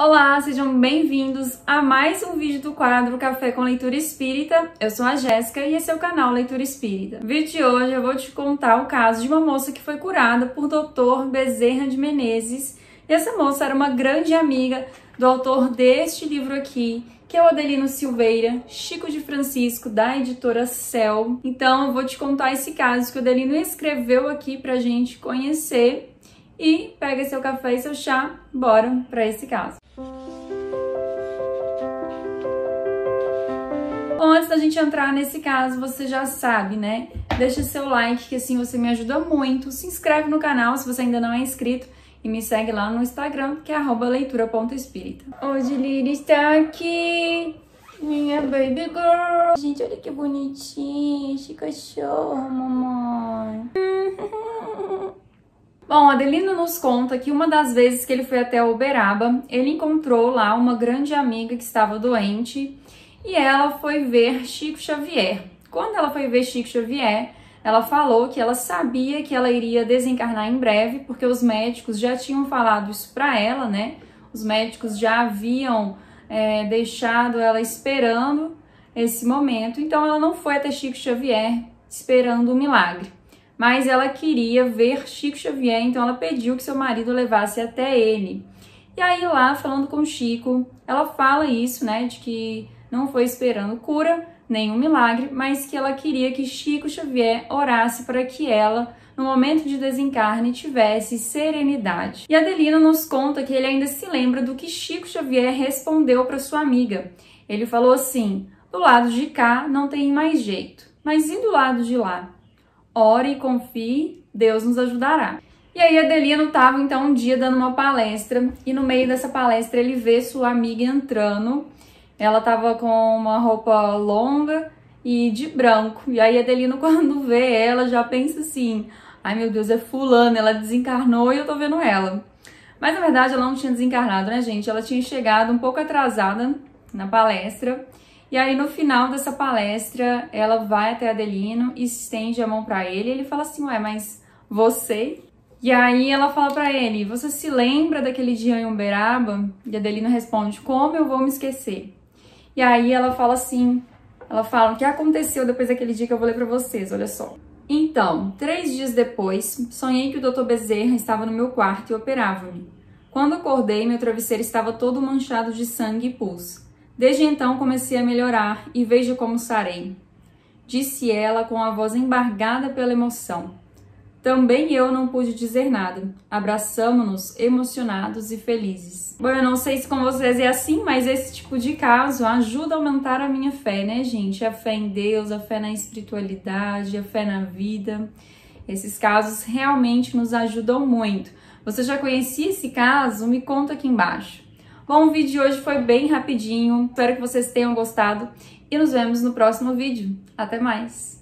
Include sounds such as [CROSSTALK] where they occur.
Olá, sejam bem-vindos a mais um vídeo do quadro Café com Leitura Espírita. Eu sou a Jéssica e esse é o canal Leitura Espírita. No vídeo de hoje eu vou te contar o caso de uma moça que foi curada por Dr. Bezerra de Menezes. E essa moça era uma grande amiga do autor deste livro aqui, que é o Adelino Silveira, Chico de Francisco, da editora Cel. Então eu vou te contar esse caso que o Adelino escreveu aqui pra gente conhecer e pega seu café e seu chá, bora para esse caso. Bom, antes da gente entrar nesse caso, você já sabe, né? Deixa seu like, que assim você me ajuda muito. Se inscreve no canal se você ainda não é inscrito e me segue lá no Instagram, que é leitura.espírita. Hoje Lili está aqui, minha baby girl. Gente, olha que bonitinha, esse cachorro, mamãe. [LAUGHS] Bom, Adelino nos conta que uma das vezes que ele foi até Uberaba, ele encontrou lá uma grande amiga que estava doente e ela foi ver Chico Xavier. Quando ela foi ver Chico Xavier, ela falou que ela sabia que ela iria desencarnar em breve, porque os médicos já tinham falado isso para ela, né? Os médicos já haviam é, deixado ela esperando esse momento, então ela não foi até Chico Xavier esperando o milagre mas ela queria ver Chico Xavier, então ela pediu que seu marido levasse até ele. E aí lá, falando com Chico, ela fala isso, né, de que não foi esperando cura, nenhum milagre, mas que ela queria que Chico Xavier orasse para que ela, no momento de desencarne, tivesse serenidade. E Adelina nos conta que ele ainda se lembra do que Chico Xavier respondeu para sua amiga. Ele falou assim: do lado de cá não tem mais jeito, mas e do lado de lá? ore e confie, Deus nos ajudará. E aí Adelino estava então um dia dando uma palestra e no meio dessa palestra ele vê sua amiga entrando. Ela estava com uma roupa longa e de branco. E aí Adelino [LAUGHS] quando vê ela já pensa assim: "Ai meu Deus, é fulana, ela desencarnou e eu tô vendo ela". Mas na verdade ela não tinha desencarnado, né, gente? Ela tinha chegado um pouco atrasada na palestra e aí no final dessa palestra, ela vai até Adelino e estende a mão para ele. E ele fala assim: "Ué, mas você?" E aí ela fala para ele: "Você se lembra daquele dia em Uberaba?" E Adelino responde: "Como eu vou me esquecer?" E aí ela fala assim: ela fala: "O que aconteceu depois daquele dia que eu vou ler para vocês? Olha só." Então, três dias depois, sonhei que o Dr. Bezerra estava no meu quarto e operava-me. Quando acordei, meu travesseiro estava todo manchado de sangue e pus. Desde então comecei a melhorar e veja como sarei. Disse ela com a voz embargada pela emoção. Também eu não pude dizer nada. Abraçamos-nos emocionados e felizes. Bom, eu não sei se com vocês é assim, mas esse tipo de caso ajuda a aumentar a minha fé, né, gente? A fé em Deus, a fé na espiritualidade, a fé na vida. Esses casos realmente nos ajudam muito. Você já conhecia esse caso? Me conta aqui embaixo. Bom, o vídeo de hoje foi bem rapidinho, espero que vocês tenham gostado e nos vemos no próximo vídeo. Até mais!